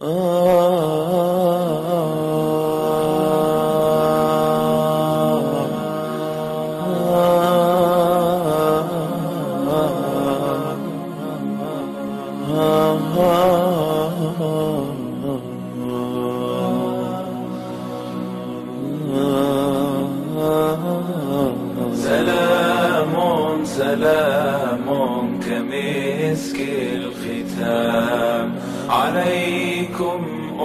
سلام سلام كمسك الختام. عليكم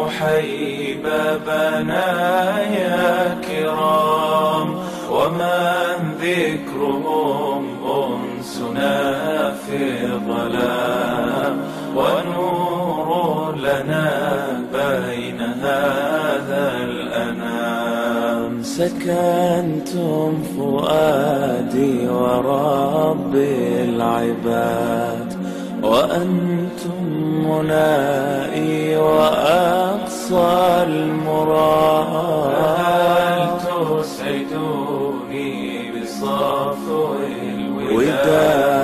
أحيب بنايا كرام. ومن ذكرهم أنسنا في الظلام. ونور لنا بين هذا سكنتم فؤادي ورب العباد وأنتم منائي وأقصى المراد. تسعدوني بصفو الوداد.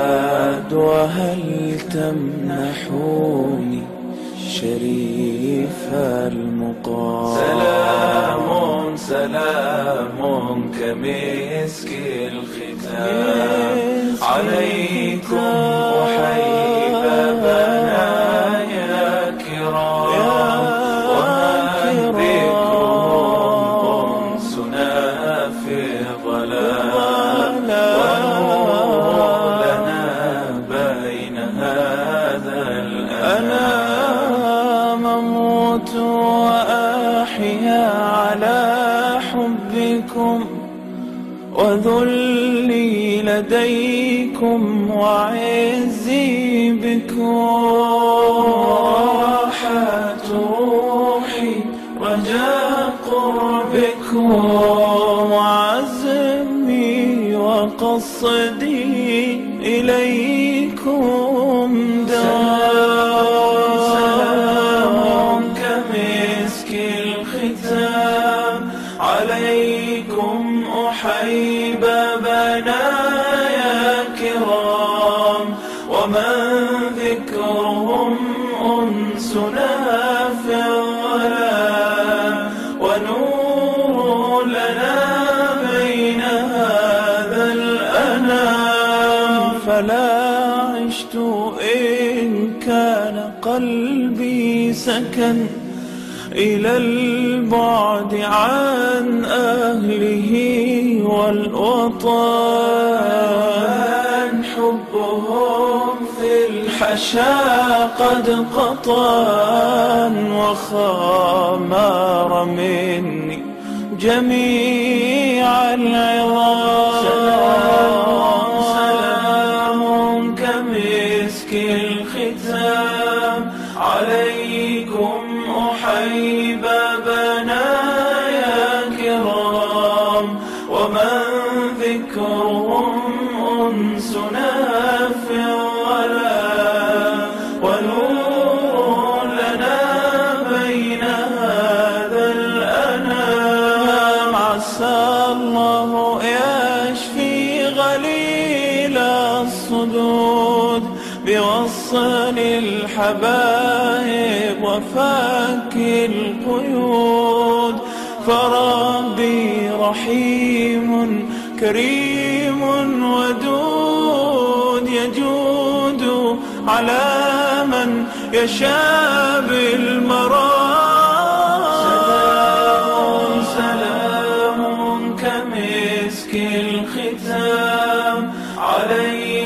وهل تمنحوني شريف المقام؟ سلام سلام كمسك الختام. عليكم حبكم وذلي لديكم وعزي بكم راحت روحي رجاء قربكم وعزمي وقصدي إليكم دوام ومن ذكرهم أنسنا في الظلام ونور لنا بين هذا الأنام. فلا عشت إن كان قلبي سكن إلى البعد عن أهله والوطن. الحشا قد قطن وخامر مني جميع العظام. سلام كمسك الختام. عليكم أحيب بنايا كرام. ومن ذكرهم أنسنا الصدود بوصل الحبائب وفك القيود. فربي رحيم كريم ودود يجود على من يشاء بالمرام عليكم